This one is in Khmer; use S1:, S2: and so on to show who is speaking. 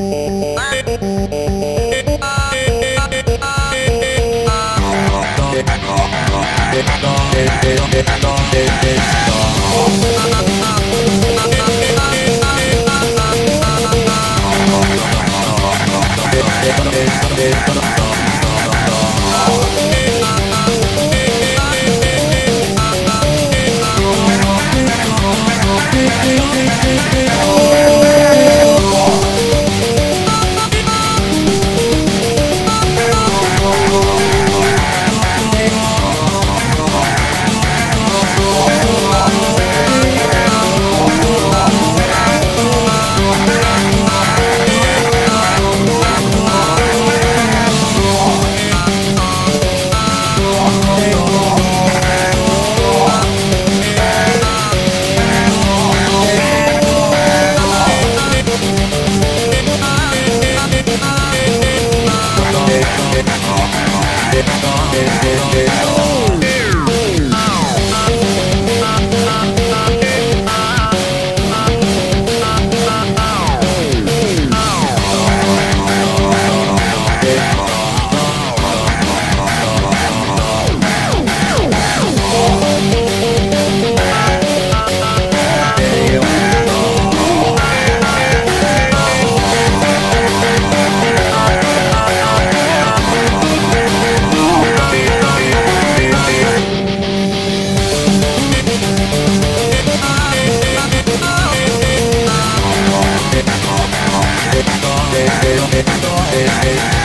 S1: Bye.
S2: Yeah.